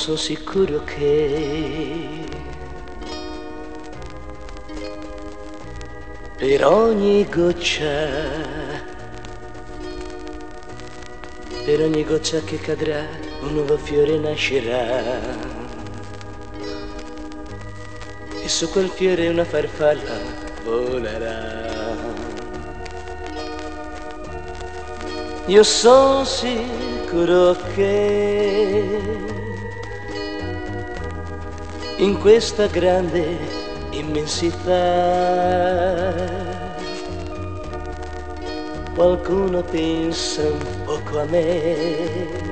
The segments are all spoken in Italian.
sono sicuro che per ogni goccia, per ogni goccia che cadrà, un nuovo fiore nascerà. E su quel fiore una farfalla volerà. Io sono sicuro che in questa grande immensità qualcuno pensa un poco a me.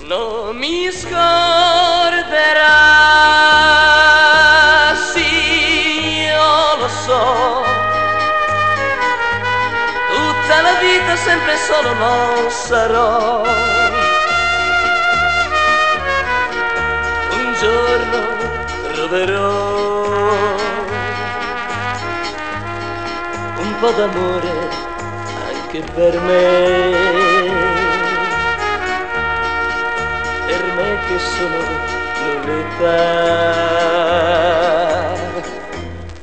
Non mi scorderà, sì, io lo so. Tutta la vita sempre solo non sarò. Troverò un po' d'amore anche per me. Per me che sono nullità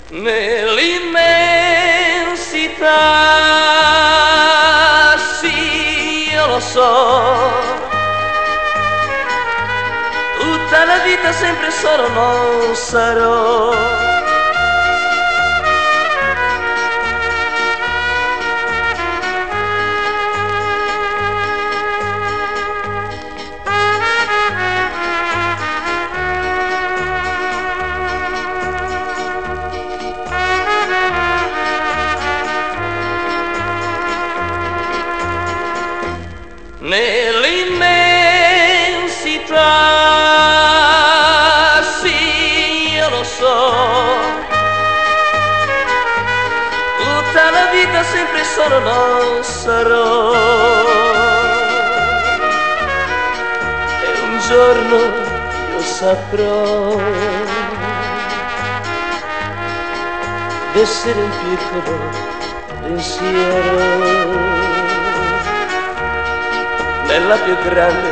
nell'immensità. Sì, io lo so. Sempre solo non sarò. Solo non sarò. E un giorno io saprò d'essere un piccolo pensiero nella più grande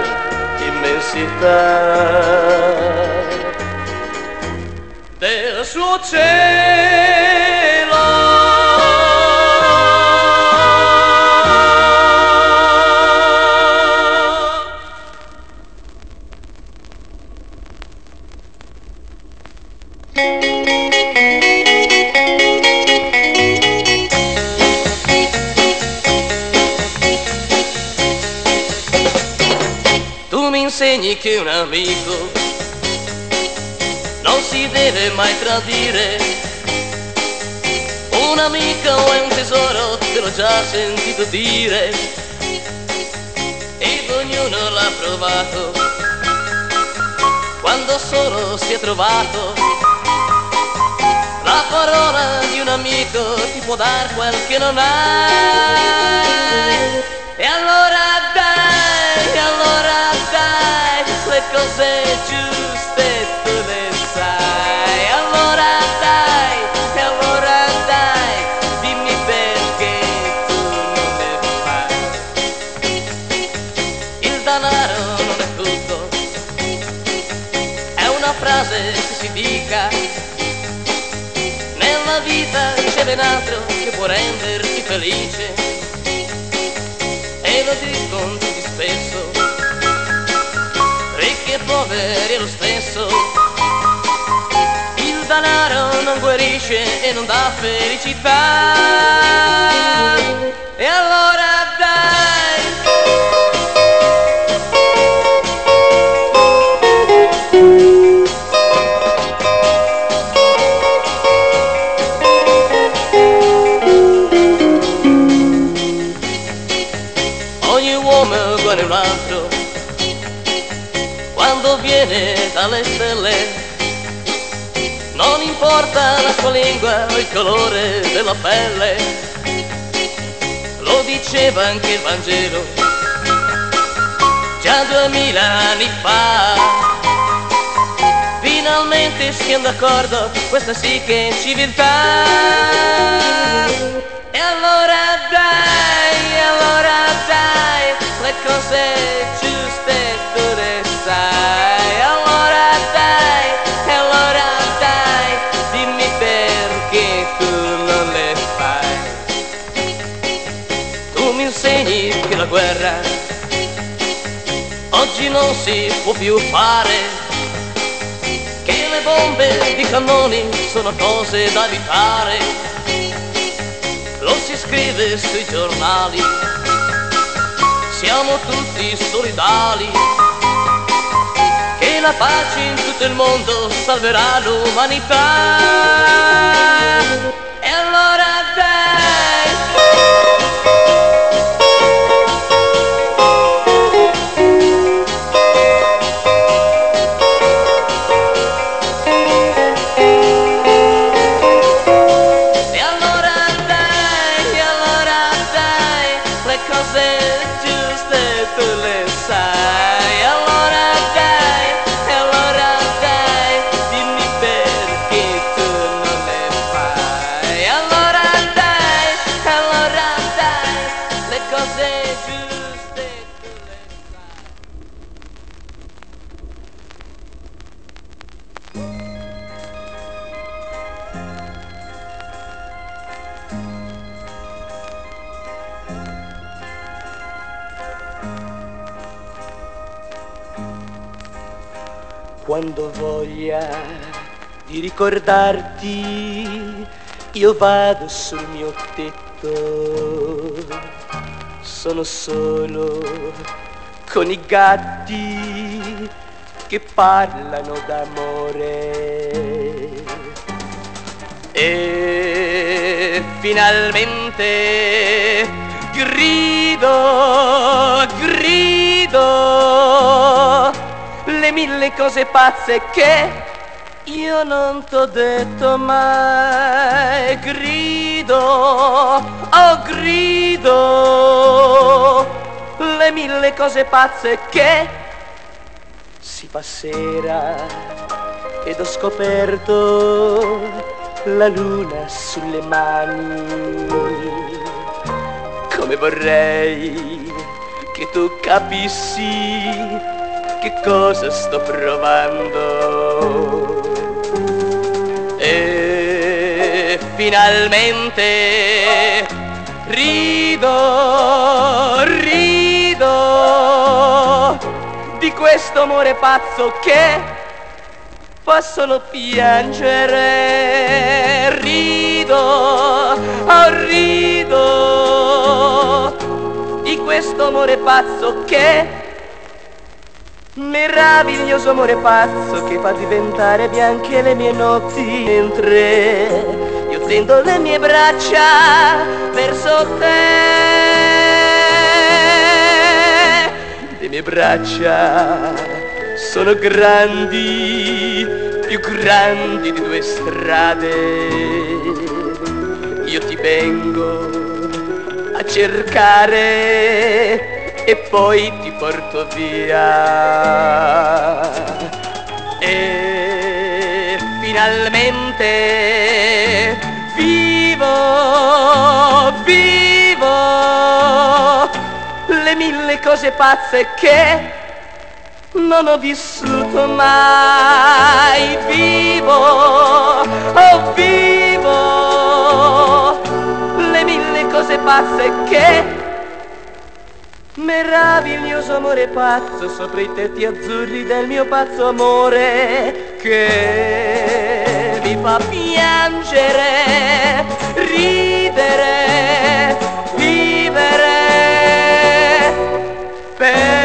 immensità del suo cielo. Che un amico non si deve mai tradire. Un amico è un tesoro, te l'ho già sentito dire. Ed ognuno l'ha provato quando solo si è trovato. La parola di un amico ti può dar quel che non hai. Cose giuste tu le sai. Allora dai, allora dai, dimmi perché tu non ne fai. Il denaro non è tutto, è una frase che si dica. Nella vita c'è ben altro che può renderti felice e lo dicono lo stesso. Il denaro non guarisce e non dà felicità. E allora. Ogni uomo a un altro quando viene dalle stelle. Non importa la sua lingua o il colore della pelle, lo diceva anche il Vangelo già duemila anni fa. Finalmente siamo d'accordo, questa sì che è civiltà. E allora dai, allora dai, le cose le dai, allora dai, allora dai, dimmi perché tu non le fai. Tu mi insegni che la guerra oggi non si può più fare, che le bombe di cannoni sono cose da evitare, lo si scrive sui giornali siamo tutti solidali la pace in tutto il mondo salverà l'umanità. quando ricordarti, io vado sul mio tetto, sono solo con i gatti che parlano d'amore. E finalmente grido, grido le mille cose pazze che io non t'ho detto mai. Grido, oh grido, le mille cose pazze che si passera ed ho scoperto la luna sulle mani. Come vorrei che tu capissi che cosa sto provando. Finalmente rido, rido di questo amore pazzo che fa solo piangere. Rido, oh rido di questo amore pazzo che Meraviglioso amore pazzo che fa diventare bianche le mie notti mentre io tendo le mie braccia verso te. Le mie braccia sono grandi, più grandi di due strade. Io ti vengo a cercare e poi ti porto via. E finalmente vivo, vivo le mille cose pazze che non ho vissuto mai. Vivo, oh vivo le mille cose pazze che Meraviglioso amore pazzo sopra i tetti azzurri del mio pazzo amore che mi fa piangere, ridere, vivere. Per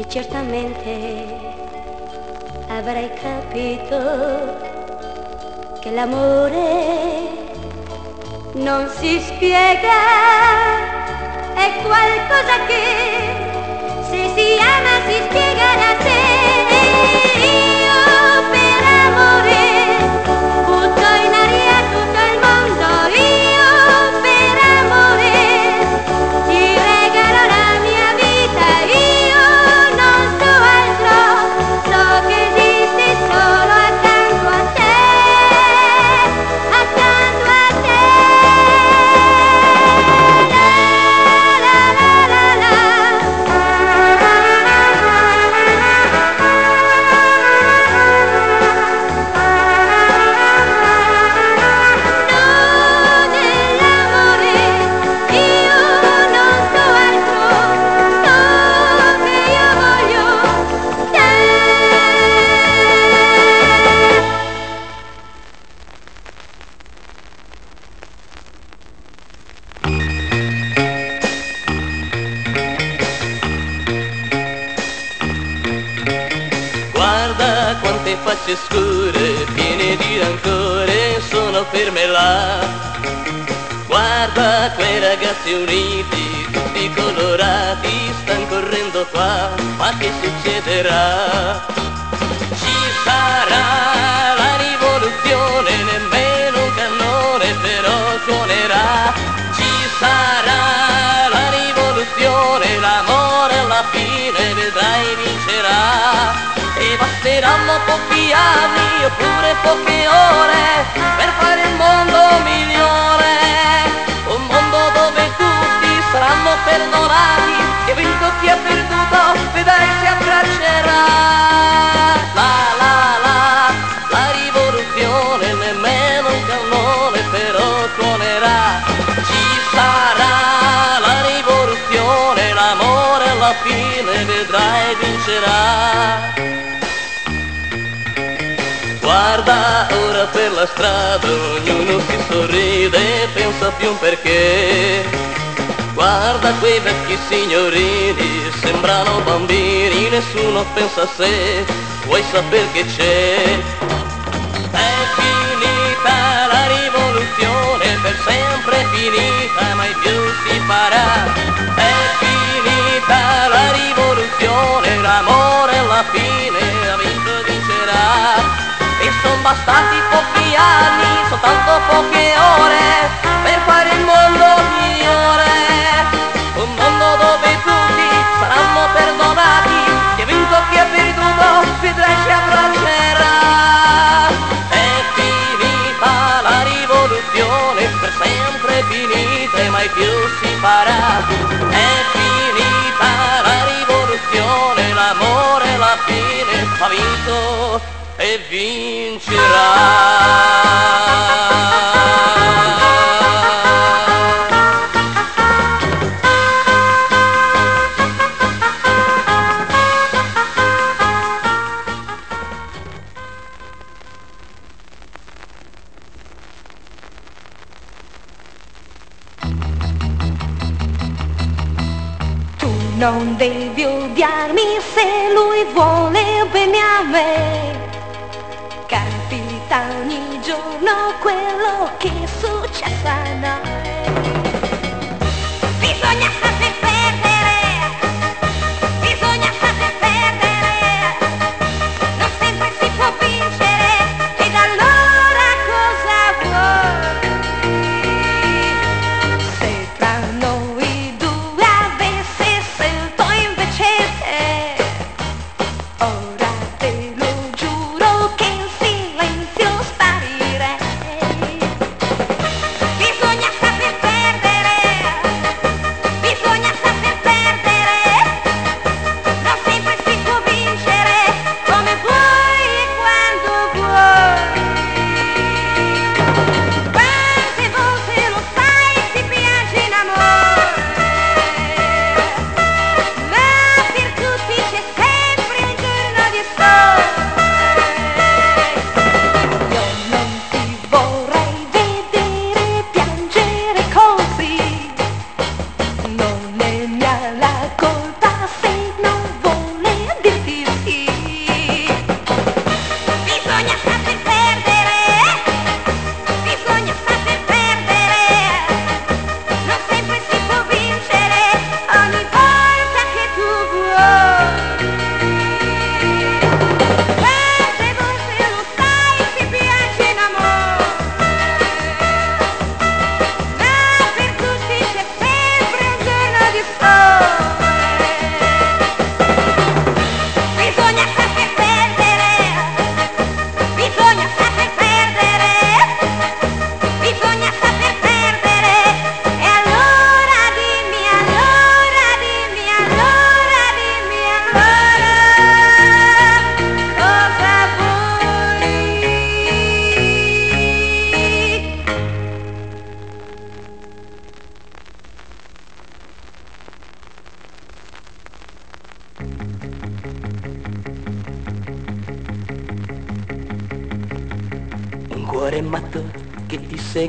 e certamente avrei capito che l'amore non si spiega, è qualcosa che se si ama si spiega da sé. Quante facce scure, piene di rancore, sono ferme là. Guarda quei ragazzi uniti, tutti colorati, stanno correndo qua, ma che succederà? Ci sarà la rivoluzione, nemmeno un cannone però suonerà. Ci sarà Basteranno pochi anni oppure poche ore per fare il mondo migliore. Un mondo dove tutti saranno perdonati, chi ha vinto chi ha perduto, vedrai si abbraccerà. La la la, la rivoluzione nemmeno un cannone però suonerà. Ci sarà la rivoluzione, l'amore alla fine vedrai vincerà. Guarda ora per la strada, ognuno si sorride e pensa più un perché. Guarda quei vecchi signorini, sembrano bambini, nessuno pensa a sé, vuoi sapere che c'è? È finita la rivoluzione, per sempre finita, mai più si farà. È finita la rivoluzione, l'amore E son bastati pochi anni, soltanto poche ore, per fare il mondo migliore. E vincerà. Non devi odiarmi se lui vuole bene a me. Capita ogni giorno quello che è successo a noi. Bisogna saper perdere, bisogna saper perdere. Non sempre si può vincere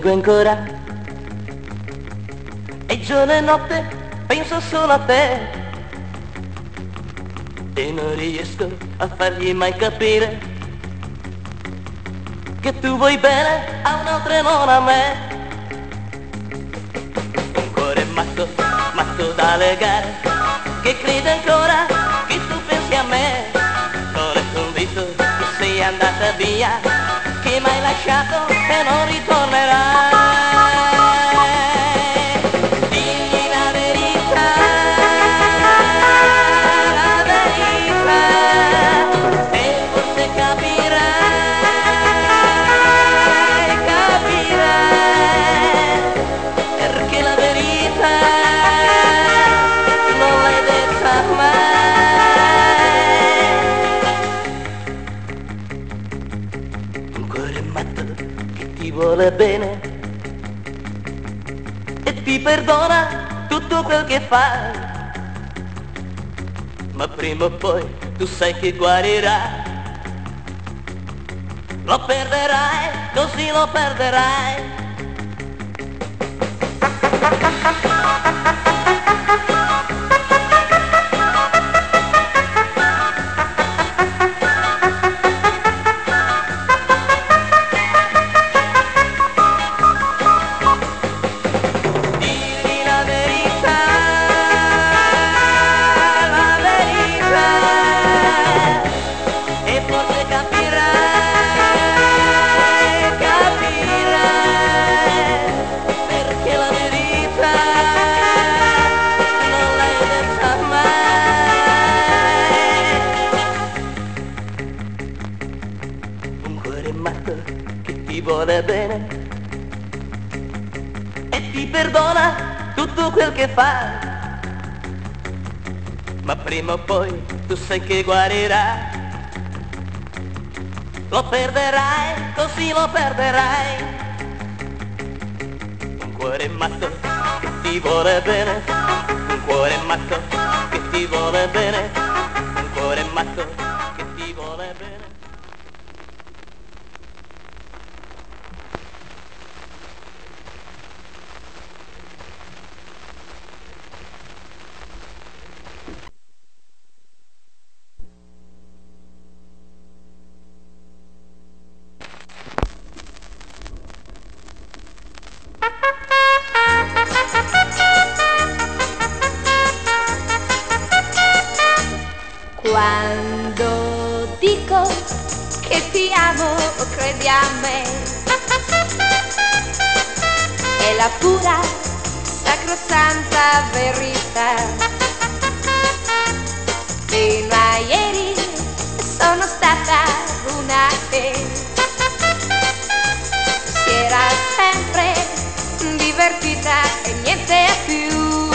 segue ancora. E giorno e notte penso solo a te. E non riesco a fargli mai capire che tu vuoi bene a un'altra e non a me. Un cuore matto, matto da legare, che crede ancora che tu pensi a me. Non è convinto che sei andata via, hai lasciato e non ritornerai. Tutto quel che fai. Ma prima o poi tu sai che guarirai. Lo perderai, così lo perderai. Che fai. Ma prima o poi tu sai che guarirai. Lo perderai, così lo perderai. Un cuore matto che ti vuole bene. Un cuore matto che ti vuole bene. Un cuore matto la pura, sacrosanta verità. Fino a ieri sono stata una che si era sempre divertita e niente più.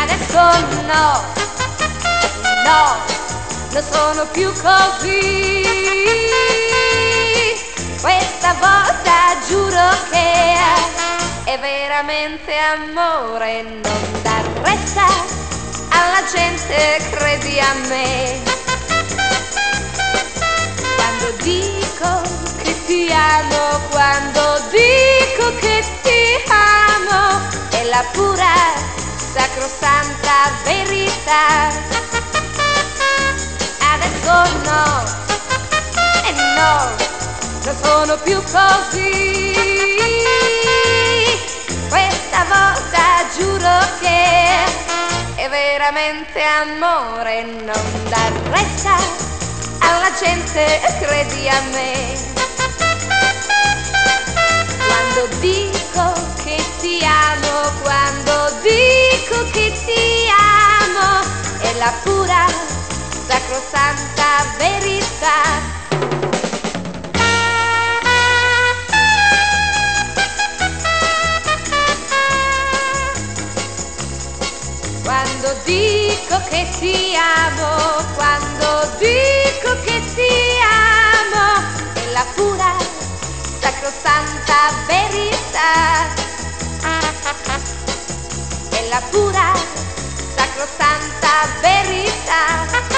Adesso no no, non sono più così. Questa volta giuro che è veramente amore, non dar retta alla gente, credi a me. Quando dico che ti amo, quando dico che ti amo, è la pura, sacrosanta verità adesso no, e no, non sono più così. Questa volta giuro che è veramente amore, non dar retta alla gente, credi a me. Quando dico che ti amo, quando dico che ti amo, è la pura sacrosanta verità. Quando dico che ti amo, quando dico che ti amo, è la pura sacrosanta verità. È la pura sacrosanta verità.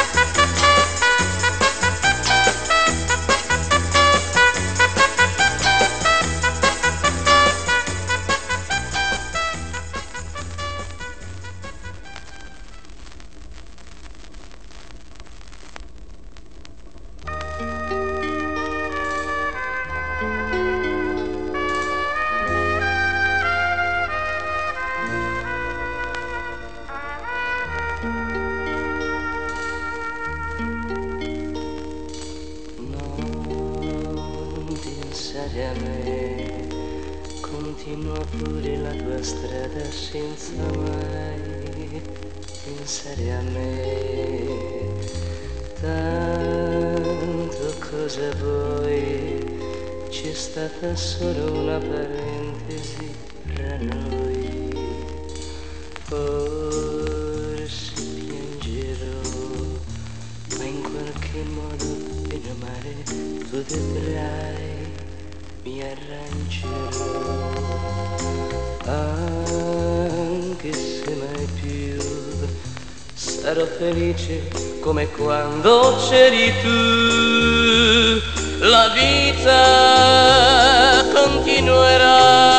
come quando c'eri tu, la vita continuerà.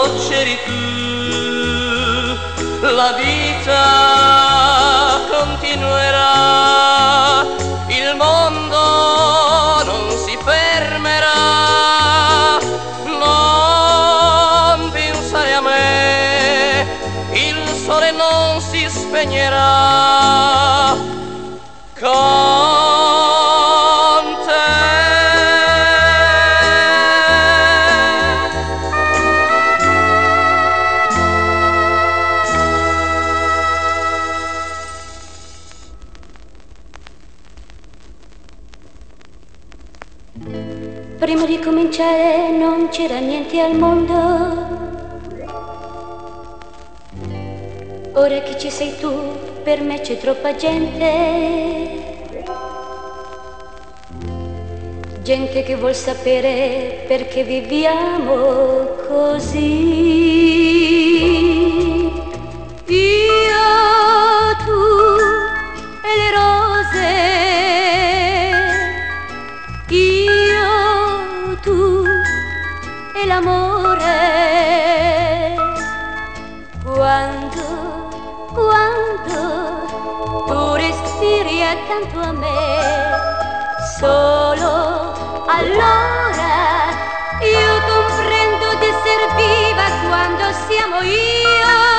oh çerikli per me c'è troppa gente. Gente che vuol sapere perché viviamo così. accanto a me. Solo allora io comprendo di essere viva quando siamo io.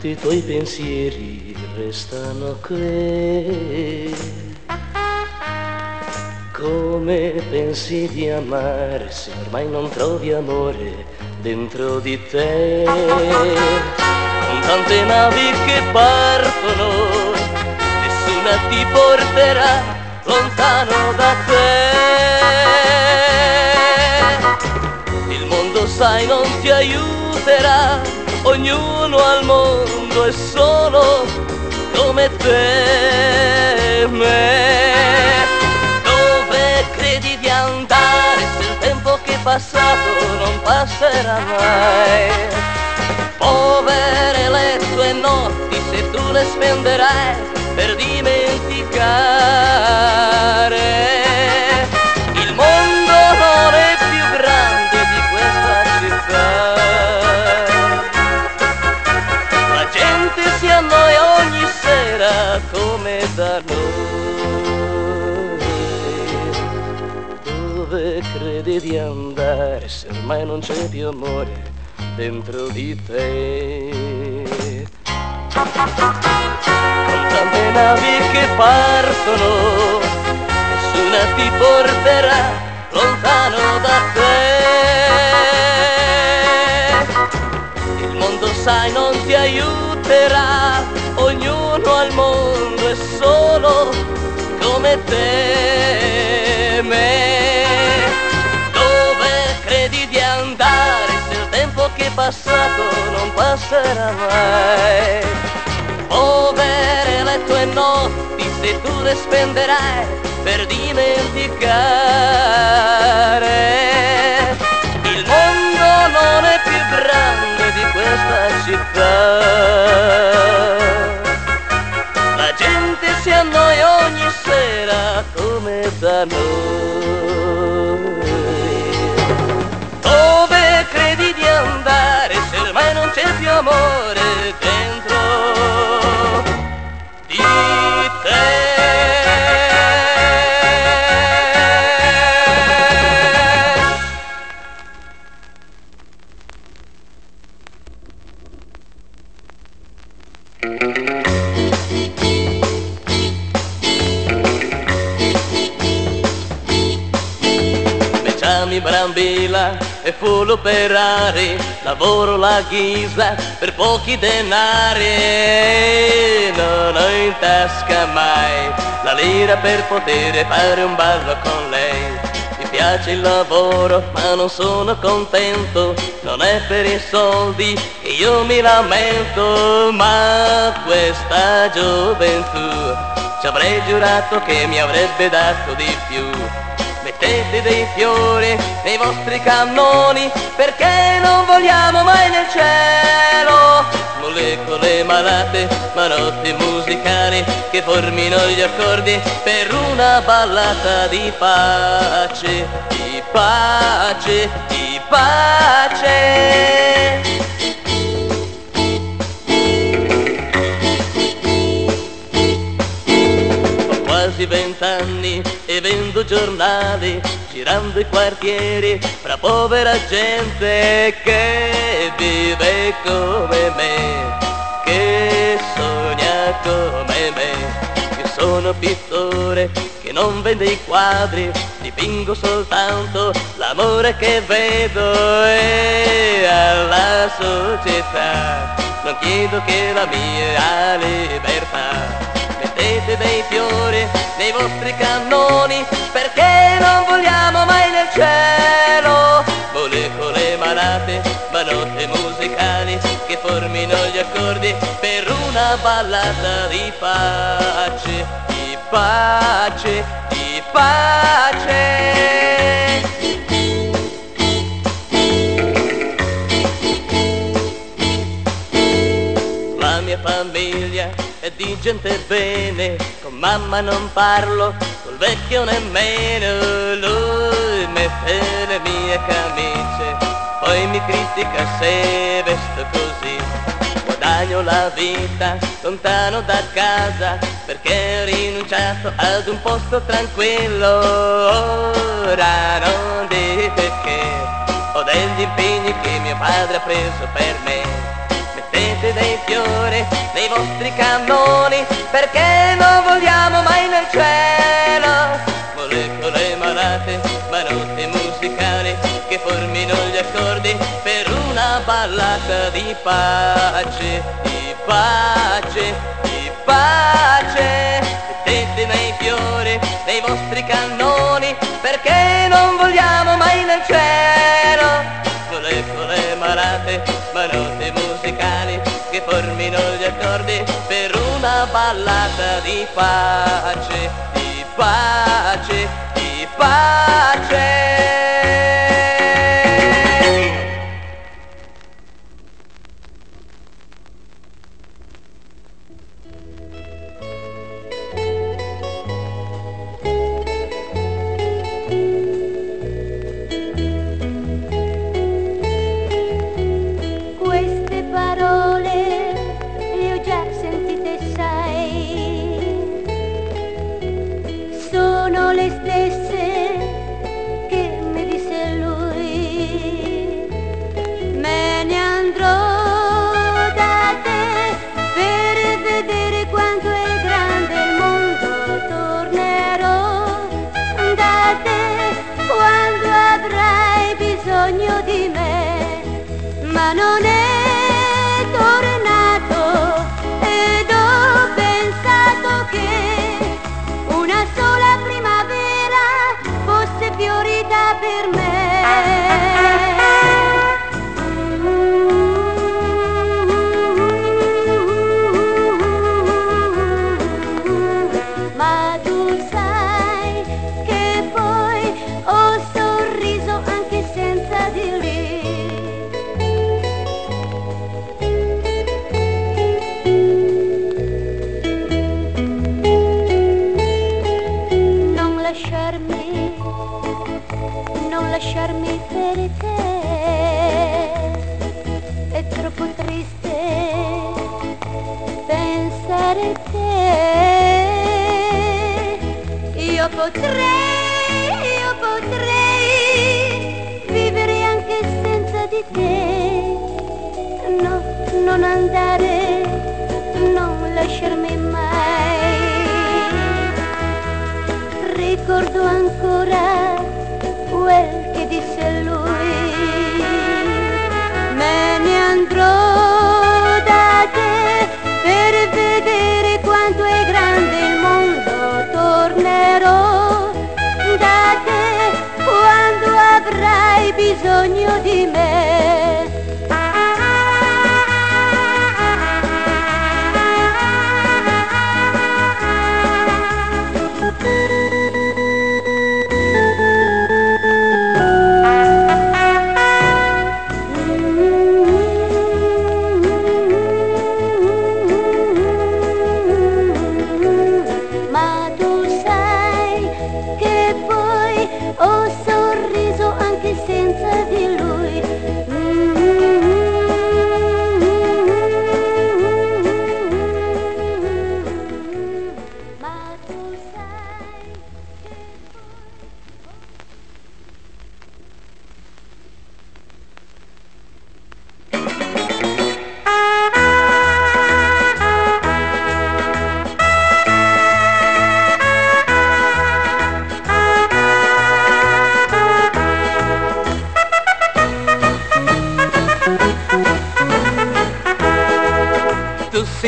Tutti i tuoi pensieri restano qui? Come pensi di amare se ormai non trovi amore dentro di te? Con tante navi che partono, nessuna ti porterà lontano da te. Il mondo sai non ti aiuterà, ognuno al mondo è solo come te. Me. Dove credi di andare se il tempo che è passato non passerà mai? Povere le tue notti se tu le spenderai per dimenticare. Di andare se ormai non c'è più amore dentro di te? Con tante navi che partono, nessuna ti porterà lontano da te. Il mondo sai non ti aiuterà, ognuno al mondo è solo come te. Passato non passerà mai? Povere le tue notti se tu le spenderai per dimenticare. Il mondo non è più grande di questa città. La gente si annoia ogni sera come da noi. Mi chiami Brambilla e fu l'operari, lavoro la ghisa per pochi denari. Non ho in tasca mai la lira per poter fare un ballo con lei. Mi piace il lavoro ma non sono contento, non è per i soldi che io mi lamento, ma questa gioventù ci avrei giurato che mi avrebbe dato di più. Mettete dei fiori nei vostri cannoni perché non vogliamo mai nel cielo molecole malate, ma notti musicali che formino gli accordi per una ballata di pace, di pace, di pace. Ho quasi vent'anni vendo giornali, girando i quartieri fra povera gente che vive come me, che sogna come me. Io sono pittore che non vende i quadri, dipingo soltanto l'amore che vedo e alla società. Non chiedo che la mia libertà mettete dei fiori nei vostri cannoni perché non vogliamo mai nel cielo. Molecole malate ma note musicali che formino gli accordi per una ballata di pace di pace di pace. La mia famiglia è di gente bene, con mamma non parlo, col vecchio nemmeno. Lui mette le mie camicie, poi mi critica se vesto così. Guadagno la vita lontano da casa perché ho rinunciato ad un posto tranquillo. Ora non dite che o degli impegni che mio padre ha preso per me. Mettete dei fiori nei vostri cannoni perché non vogliamo mai nel cielo molecole malate, ma note musicali che formino gli accordi per una ballata di pace, di pace, di pace. Mettete nei fiori nei vostri cannoni perché non vogliamo ballata di pace, di pace, ancora quel che disse lui.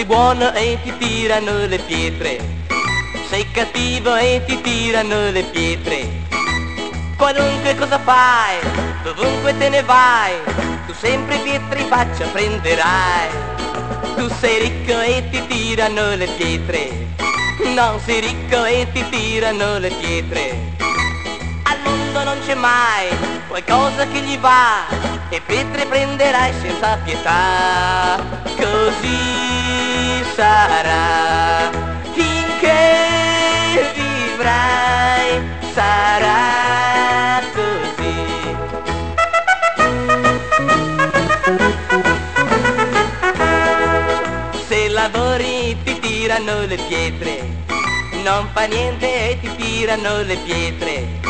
Sei buono e ti tirano le pietre, sei cattivo e ti tirano le pietre. Qualunque cosa fai, dovunque te ne vai, tu sempre pietre in faccia prenderai. Tu sei ricco e ti tirano le pietre, non sei ricco e ti tirano le pietre. Al mondo non c'è mai qualcosa che gli va e pietre prenderai senza pietà. Così sarà finché vivrai, sarà così. Se lavori ti tirano le pietre, non fa niente e ti tirano le pietre.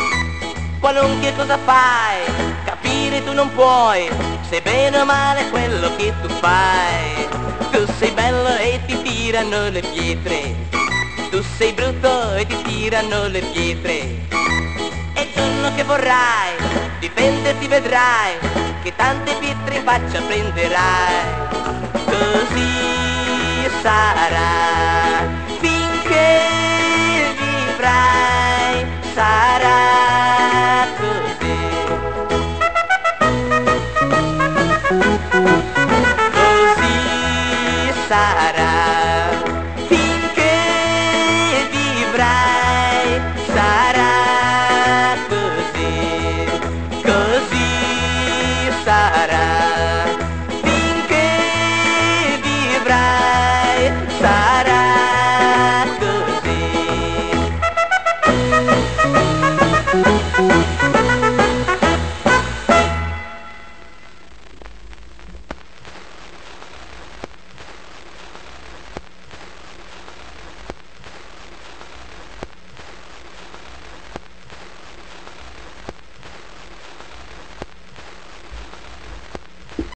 Qualunque cosa fai, capisci? dire tu non puoi, sei bene o male quello che tu fai. Tirano le pietre, tu sei brutto e ti tirano le pietre. E il giorno che vorrai difenderti vedrai che tante pietre in faccia prenderai. Così sarà